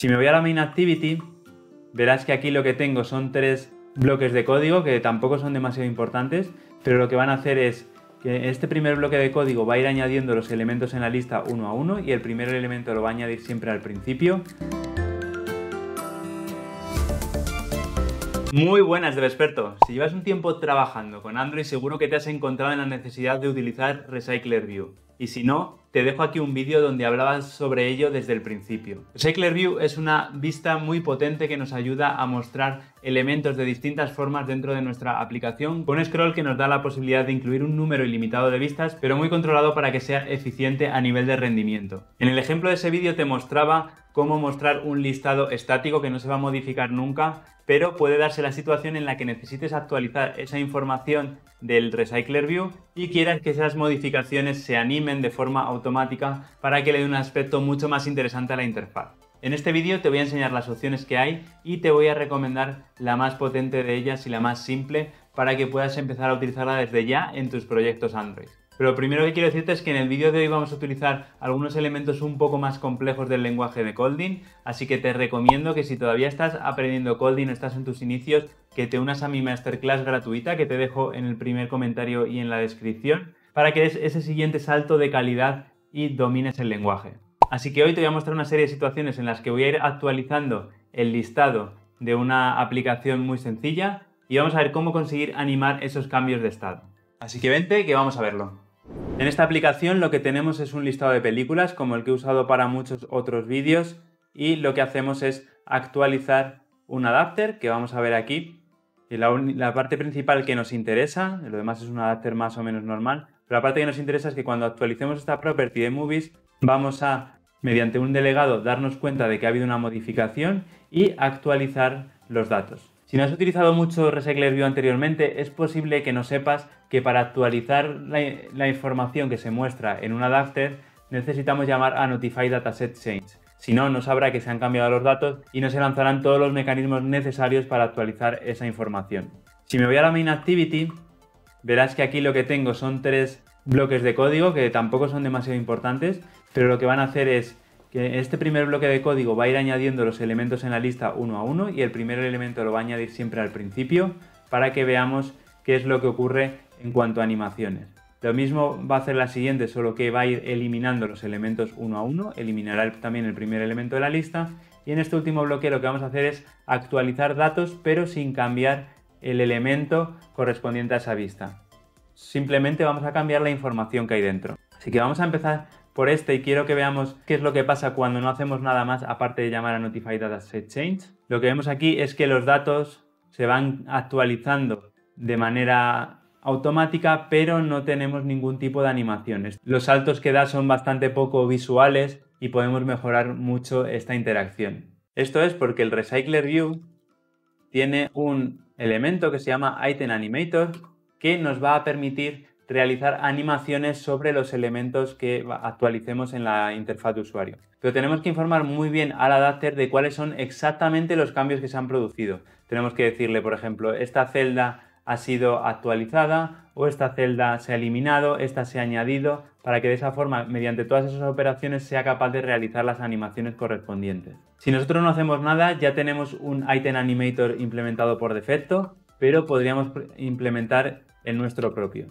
Si me voy a la main activity, verás que aquí lo que tengo son tres bloques de código que tampoco son demasiado importantes, pero lo que van a hacer es que este primer bloque de código va a ir añadiendo los elementos en la lista uno a uno y el primer elemento lo va a añadir siempre al principio. Muy buenas, experto. Si llevas un tiempo trabajando con Android, seguro que te has encontrado en la necesidad de utilizar Recycler View. Y si no, te dejo aquí un vídeo donde hablabas sobre ello desde el principio. Recycler View es una vista muy potente que nos ayuda a mostrar elementos de distintas formas dentro de nuestra aplicación con scroll que nos da la posibilidad de incluir un número ilimitado de vistas, pero muy controlado para que sea eficiente a nivel de rendimiento. En el ejemplo de ese vídeo te mostraba cómo mostrar un listado estático que no se va a modificar nunca pero puede darse la situación en la que necesites actualizar esa información del Recycler View y quieras que esas modificaciones se animen de forma automática para que le dé un aspecto mucho más interesante a la interfaz. En este vídeo te voy a enseñar las opciones que hay y te voy a recomendar la más potente de ellas y la más simple para que puedas empezar a utilizarla desde ya en tus proyectos Android. Pero lo primero que quiero decirte es que en el vídeo de hoy vamos a utilizar algunos elementos un poco más complejos del lenguaje de Colding, así que te recomiendo que si todavía estás aprendiendo Colding o estás en tus inicios, que te unas a mi masterclass gratuita que te dejo en el primer comentario y en la descripción, para que des ese siguiente salto de calidad y domines el lenguaje. Así que hoy te voy a mostrar una serie de situaciones en las que voy a ir actualizando el listado de una aplicación muy sencilla y vamos a ver cómo conseguir animar esos cambios de estado. Así que vente que vamos a verlo. En esta aplicación lo que tenemos es un listado de películas como el que he usado para muchos otros vídeos y lo que hacemos es actualizar un adapter que vamos a ver aquí. Y la, parte principal que nos interesa, lo demás es un adapter más o menos normal, pero la parte que nos interesa es que cuando actualicemos esta property de Movies vamos a, mediante un delegado, darnos cuenta de que ha habido una modificación y actualizar los datos. Si no has utilizado mucho Recycler View anteriormente, es posible que no sepas que para actualizar la, información que se muestra en un adapter necesitamos llamar a Notify Dataset Change. Si no, no sabrá que se han cambiado los datos y no se lanzarán todos los mecanismos necesarios para actualizar esa información. Si me voy a la main activity, verás que aquí lo que tengo son tres bloques de código que tampoco son demasiado importantes, pero lo que van a hacer es que este primer bloque de código va a ir añadiendo los elementos en la lista uno a uno y el primer elemento lo va a añadir siempre al principio para que veamos qué es lo que ocurre en cuanto a animaciones. Lo mismo va a hacer la siguiente, solo que va a ir eliminando los elementos uno a uno, eliminará también el primer elemento de la lista y en este último bloque lo que vamos a hacer es actualizar datos pero sin cambiar el elemento correspondiente a esa vista. Simplemente vamos a cambiar la información que hay dentro. Así que vamos a empezar por este y quiero que veamos qué es lo que pasa cuando no hacemos nada más aparte de llamar a Notify Dataset Change. Lo que vemos aquí es que los datos se van actualizando de manera automática, pero no tenemos ningún tipo de animaciones. Los saltos que da son bastante poco visuales y podemos mejorar mucho esta interacción. Esto es porque el Recycler View tiene un elemento que se llama Item Animator que nos va a permitir realizar animaciones sobre los elementos que actualicemos en la interfaz de usuario. Pero tenemos que informar muy bien al adapter de cuáles son exactamente los cambios que se han producido. Tenemos que decirle, por ejemplo, esta celda ha sido actualizada o esta celda se ha eliminado, esta se ha añadido, para que de esa forma, mediante todas esas operaciones, sea capaz de realizar las animaciones correspondientes. Si nosotros no hacemos nada, ya tenemos un item animator implementado por defecto, pero podríamos implementar el nuestro propio.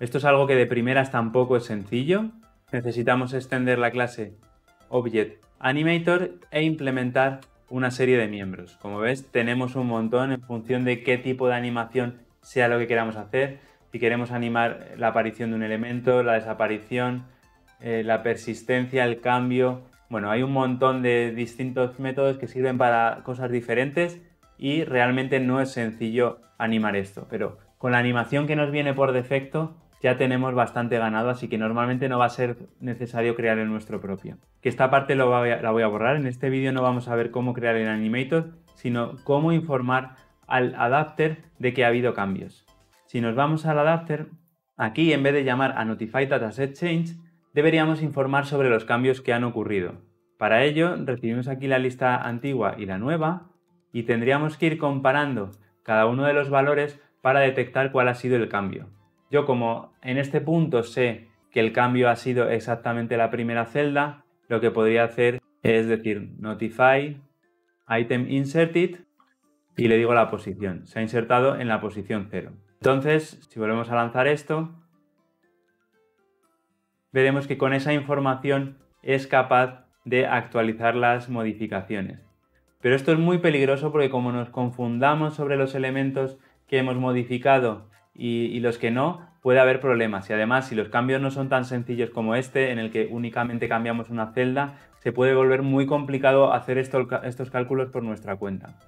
Esto es algo que de primeras tampoco es sencillo. Necesitamos extender la clase Object Animator e implementar una serie de miembros. Como ves, tenemos un montón en función de qué tipo de animación sea lo que queramos hacer. Si queremos animar la aparición de un elemento, la desaparición, eh, la persistencia, el cambio. Bueno, hay un montón de distintos métodos que sirven para cosas diferentes y realmente no es sencillo animar esto. Pero con la animación que nos viene por defecto, ya tenemos bastante ganado, así que normalmente no va a ser necesario crear el nuestro propio. Que esta parte la voy a borrar, en este vídeo no vamos a ver cómo crear el animator, sino cómo informar al adapter de que ha habido cambios. Si nos vamos al adapter, aquí en vez de llamar a Notify Dataset Change, deberíamos informar sobre los cambios que han ocurrido. Para ello, recibimos aquí la lista antigua y la nueva, y tendríamos que ir comparando cada uno de los valores para detectar cuál ha sido el cambio. Yo como en este punto sé que el cambio ha sido exactamente la primera celda, lo que podría hacer es decir, notify item inserted y le digo la posición. Se ha insertado en la posición 0. Entonces, si volvemos a lanzar esto, veremos que con esa información es capaz de actualizar las modificaciones. Pero esto es muy peligroso porque como nos confundamos sobre los elementos que hemos modificado y, los que no, puede haber problemas. Y además, si los cambios no son tan sencillos como este, en el que únicamente cambiamos una celda, se puede volver muy complicado hacer estos cálculos por nuestra cuenta.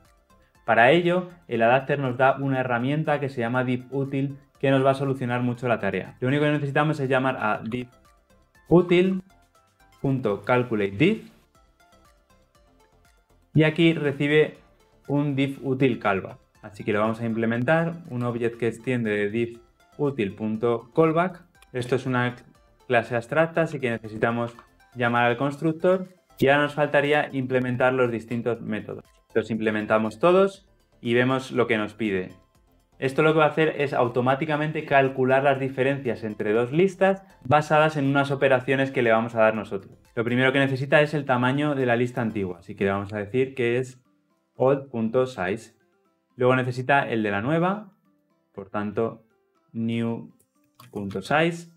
Para ello, el adapter nos da una herramienta que se llama diffutil que nos va a solucionar mucho la tarea. Lo único que necesitamos es llamar a diffutil.calculateDiff y aquí recibe un callback. Así que lo vamos a implementar, un object que extiende de diffutil.callback. Esto es una clase abstracta, así que necesitamos llamar al constructor y ahora nos faltaría implementar los distintos métodos. Los implementamos todos y vemos lo que nos pide. Esto lo que va a hacer es automáticamente calcular las diferencias entre dos listas basadas en unas operaciones que le vamos a dar nosotros. Lo primero que necesita es el tamaño de la lista antigua, así que le vamos a decir que es old.size. Luego necesita el de la nueva, por tanto, new.size.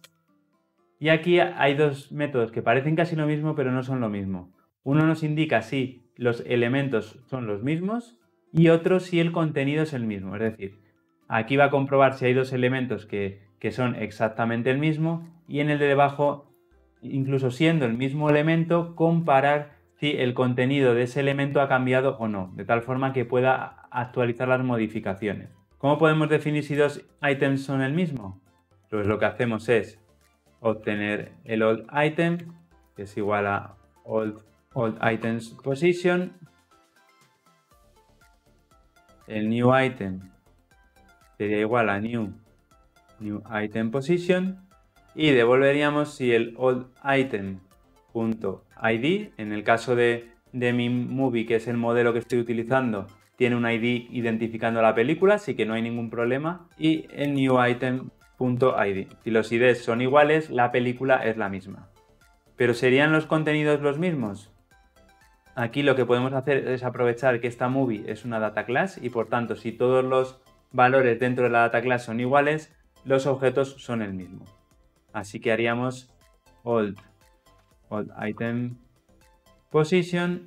Y aquí hay dos métodos que parecen casi lo mismo, pero no son lo mismo. Uno nos indica si los elementos son los mismos y otro si el contenido es el mismo. Es decir, aquí va a comprobar si hay dos elementos que, que son exactamente el mismo y en el de debajo, incluso siendo el mismo elemento, comparar si el contenido de ese elemento ha cambiado o no, de tal forma que pueda actualizar las modificaciones. ¿Cómo podemos definir si dos items son el mismo? Pues lo que hacemos es obtener el old item, que es igual a old, old items position, el new item sería igual a new, new item position y devolveríamos si el old item .id. En el caso de, de mi movie, que es el modelo que estoy utilizando, tiene un ID identificando la película, así que no hay ningún problema. Y el new item.id. Si los IDs son iguales, la película es la misma. ¿Pero serían los contenidos los mismos? Aquí lo que podemos hacer es aprovechar que esta movie es una data class y por tanto si todos los valores dentro de la data class son iguales, los objetos son el mismo. Así que haríamos old old item position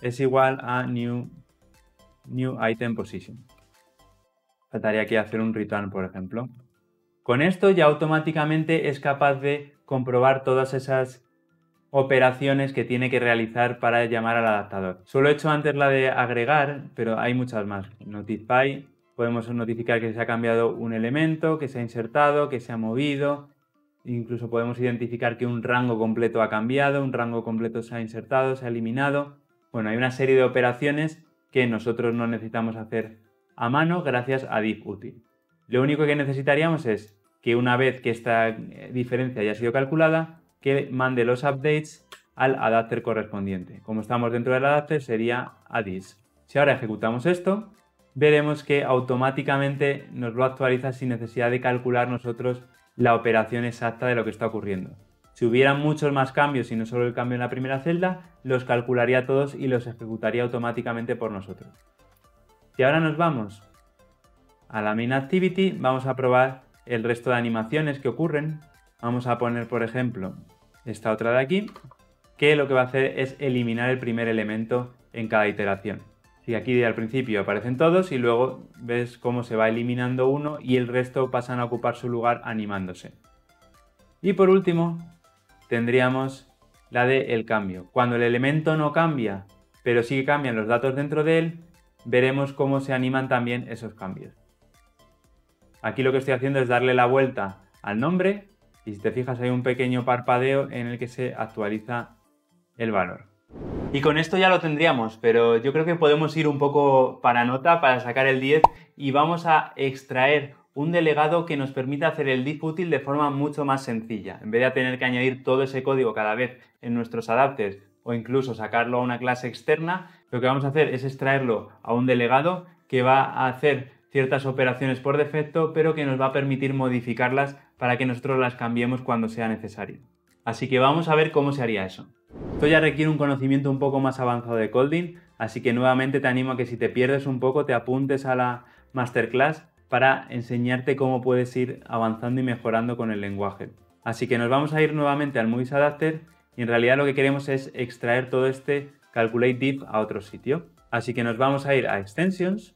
es igual a new, new item position. Faltaría aquí hacer un return, por ejemplo. Con esto ya automáticamente es capaz de comprobar todas esas operaciones que tiene que realizar para llamar al adaptador. Solo he hecho antes la de agregar, pero hay muchas más. Notify, podemos notificar que se ha cambiado un elemento, que se ha insertado, que se ha movido, Incluso podemos identificar que un rango completo ha cambiado, un rango completo se ha insertado, se ha eliminado. Bueno, hay una serie de operaciones que nosotros no necesitamos hacer a mano gracias a diffutil. Lo único que necesitaríamos es que una vez que esta eh, diferencia haya sido calculada, que mande los updates al adapter correspondiente. Como estamos dentro del adapter sería addis. Si ahora ejecutamos esto, veremos que automáticamente nos lo actualiza sin necesidad de calcular nosotros la operación exacta de lo que está ocurriendo. Si hubieran muchos más cambios y no solo el cambio en la primera celda, los calcularía todos y los ejecutaría automáticamente por nosotros. Si ahora nos vamos a la main activity, vamos a probar el resto de animaciones que ocurren. Vamos a poner, por ejemplo, esta otra de aquí, que lo que va a hacer es eliminar el primer elemento en cada iteración. Y aquí al principio aparecen todos y luego ves cómo se va eliminando uno y el resto pasan a ocupar su lugar animándose. Y por último, tendríamos la de el cambio. Cuando el elemento no cambia, pero sí cambian los datos dentro de él, veremos cómo se animan también esos cambios. Aquí lo que estoy haciendo es darle la vuelta al nombre y si te fijas hay un pequeño parpadeo en el que se actualiza el valor. Y con esto ya lo tendríamos, pero yo creo que podemos ir un poco para nota para sacar el 10 y vamos a extraer un delegado que nos permita hacer el diff útil de forma mucho más sencilla. En vez de tener que añadir todo ese código cada vez en nuestros adapters o incluso sacarlo a una clase externa, lo que vamos a hacer es extraerlo a un delegado que va a hacer ciertas operaciones por defecto, pero que nos va a permitir modificarlas para que nosotros las cambiemos cuando sea necesario. Así que vamos a ver cómo se haría eso. Esto ya requiere un conocimiento un poco más avanzado de Colding, así que nuevamente te animo a que si te pierdes un poco te apuntes a la masterclass para enseñarte cómo puedes ir avanzando y mejorando con el lenguaje. Así que nos vamos a ir nuevamente al Movies Adapter y en realidad lo que queremos es extraer todo este Calculate Diff a otro sitio. Así que nos vamos a ir a Extensions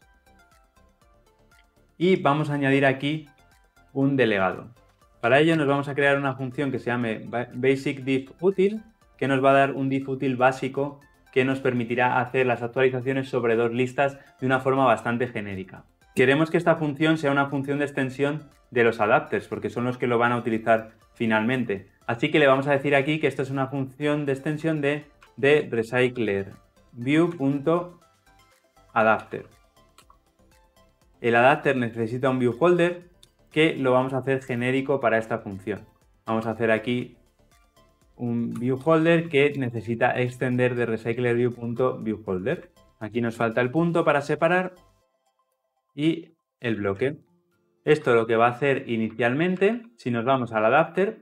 y vamos a añadir aquí un delegado. Para ello nos vamos a crear una función que se llame Basic Diff Util, que nos va a dar un diff útil básico que nos permitirá hacer las actualizaciones sobre dos listas de una forma bastante genérica. Queremos que esta función sea una función de extensión de los adapters, porque son los que lo van a utilizar finalmente. Así que le vamos a decir aquí que esto es una función de extensión de, de recyclerView.adapter. El adapter necesita un viewholder que lo vamos a hacer genérico para esta función. Vamos a hacer aquí un viewholder que necesita extender de recyclerView.viewholder. Aquí nos falta el punto para separar y el bloque. Esto lo que va a hacer inicialmente, si nos vamos al adapter,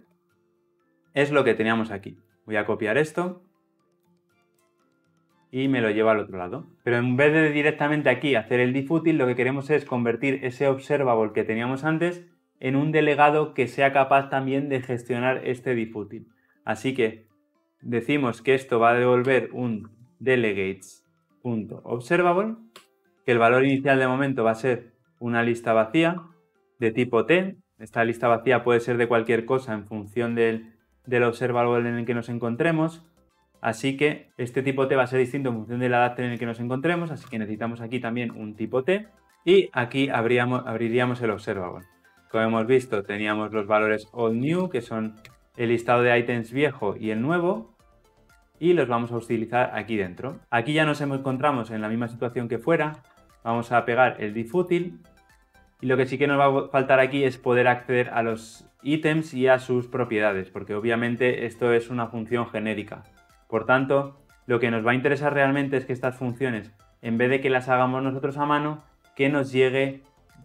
es lo que teníamos aquí. Voy a copiar esto y me lo llevo al otro lado. Pero en vez de directamente aquí hacer el diffutil, lo que queremos es convertir ese observable que teníamos antes en un delegado que sea capaz también de gestionar este diffutil. Así que decimos que esto va a devolver un delegates.observable, que el valor inicial de momento va a ser una lista vacía de tipo t. Esta lista vacía puede ser de cualquier cosa en función del, del observable en el que nos encontremos. Así que este tipo t va a ser distinto en función del adapter en el que nos encontremos, así que necesitamos aquí también un tipo t y aquí abriríamos el observable. Como hemos visto, teníamos los valores old new, que son el listado de items viejo y el nuevo y los vamos a utilizar aquí dentro. Aquí ya nos encontramos en la misma situación que fuera. Vamos a pegar el diff útil y lo que sí que nos va a faltar aquí es poder acceder a los ítems y a sus propiedades, porque obviamente esto es una función genérica. Por tanto, lo que nos va a interesar realmente es que estas funciones, en vez de que las hagamos nosotros a mano, que nos llegue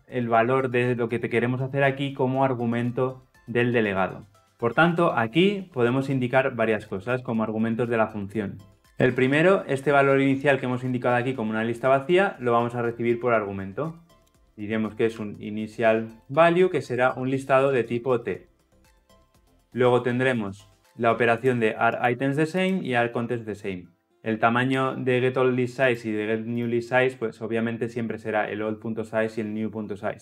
el valor de lo que te queremos hacer aquí como argumento del delegado. Por tanto, aquí podemos indicar varias cosas como argumentos de la función. El primero, este valor inicial que hemos indicado aquí como una lista vacía, lo vamos a recibir por argumento. Diremos que es un initial value que será un listado de tipo t. Luego tendremos la operación de areItemsTheSame y areContentTheSame. El tamaño de getOldListSize y de getNewListSize, pues obviamente siempre será el old.size y el new.size.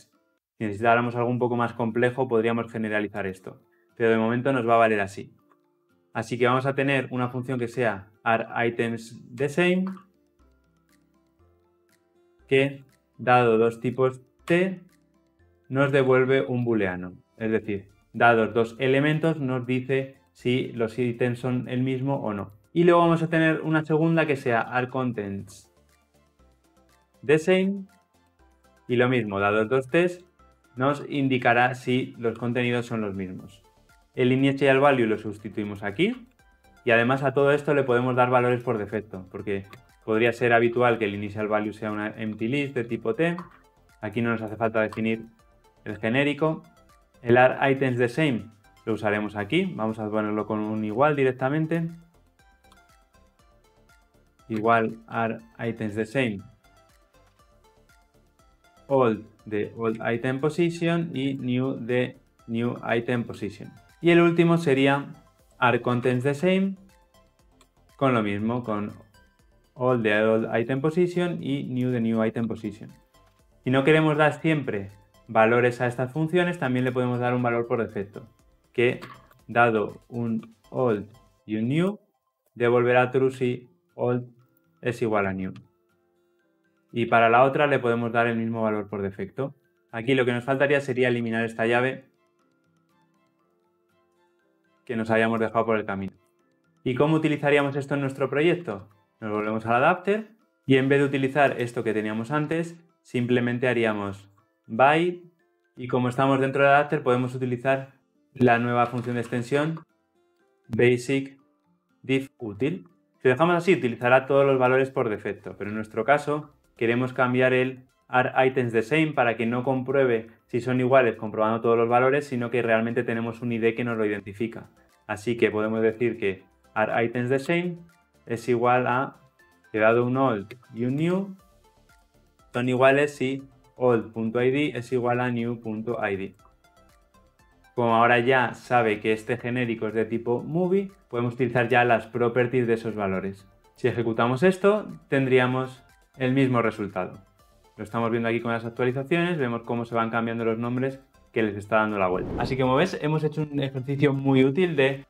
Si necesitáramos algo un poco más complejo, podríamos generalizar esto pero de momento nos va a valer así. Así que vamos a tener una función que sea areItemsTheSame que, dado dos tipos t, nos devuelve un booleano. Es decir, dados dos elementos nos dice si los ítems son el mismo o no. Y luego vamos a tener una segunda que sea areContents same y lo mismo, dados dos t's, nos indicará si los contenidos son los mismos. El initial value lo sustituimos aquí y además a todo esto le podemos dar valores por defecto, porque podría ser habitual que el initial value sea una empty list de tipo t. Aquí no nos hace falta definir el genérico. El ar items the same lo usaremos aquí. Vamos a ponerlo con un igual directamente. Igual ar items the same old de old item position y new de new item position. Y el último sería areContentsTheSame con lo mismo, con all the old item position y new the new item position. Si no queremos dar siempre valores a estas funciones, también le podemos dar un valor por defecto, que dado un old y un new, devolverá true si old es igual a new. Y para la otra le podemos dar el mismo valor por defecto. Aquí lo que nos faltaría sería eliminar esta llave que nos habíamos dejado por el camino. ¿Y cómo utilizaríamos esto en nuestro proyecto? Nos volvemos al adapter y en vez de utilizar esto que teníamos antes, simplemente haríamos by y como estamos dentro del adapter podemos utilizar la nueva función de extensión basic diff util. Si dejamos así, utilizará todos los valores por defecto, pero en nuestro caso queremos cambiar el items the same para que no compruebe si son iguales comprobando todos los valores, sino que realmente tenemos un ID que nos lo identifica. Así que podemos decir que are items the same es igual a, he dado un old y un new, son iguales si old.id es igual a new.id. Como ahora ya sabe que este genérico es de tipo movie, podemos utilizar ya las properties de esos valores. Si ejecutamos esto, tendríamos el mismo resultado. Lo estamos viendo aquí con las actualizaciones, vemos cómo se van cambiando los nombres que les está dando la vuelta. Así que como ves, hemos hecho un ejercicio muy útil de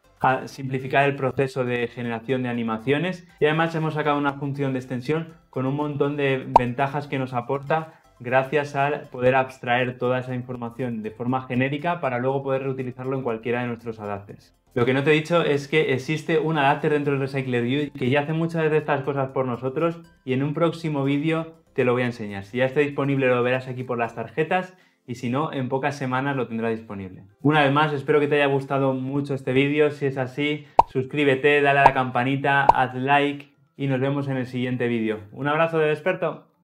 simplificar el proceso de generación de animaciones y además hemos sacado una función de extensión con un montón de ventajas que nos aporta gracias a poder abstraer toda esa información de forma genérica para luego poder reutilizarlo en cualquiera de nuestros adapters. Lo que no te he dicho es que existe un adapter dentro del Recycler View que ya hace muchas de estas cosas por nosotros y en un próximo vídeo te lo voy a enseñar. Si ya está disponible lo verás aquí por las tarjetas y si no, en pocas semanas lo tendrá disponible. Una vez más, espero que te haya gustado mucho este vídeo. Si es así, suscríbete, dale a la campanita, haz like y nos vemos en el siguiente vídeo. Un abrazo de desperto.